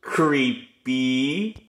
Creepy.